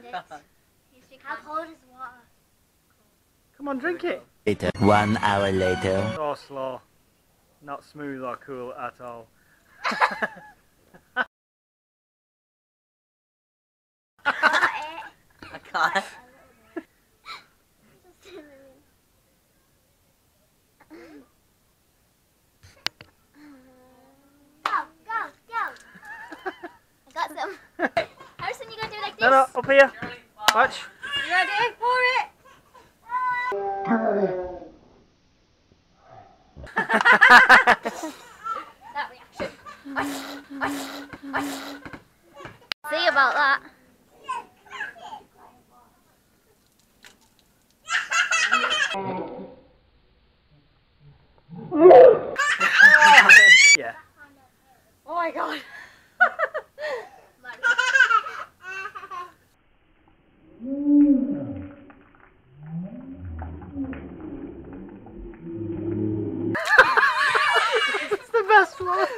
she How cold is water? Come on, drink it. Later. One hour later. Oh, slow. Not smooth or cool at all. I can't. Go, go, go. I got some. No, no, up here. Watch. You ready? for it. That reaction. See about that. Yeah. It's the best one.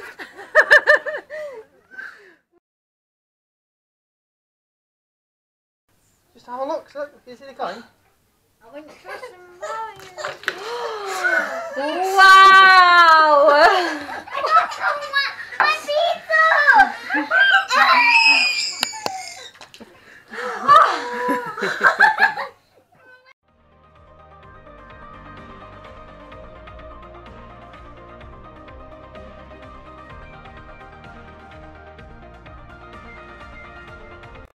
Just have a look. Look, you see the coin? I wouldn't trust him. Ryan. wow. My pizza!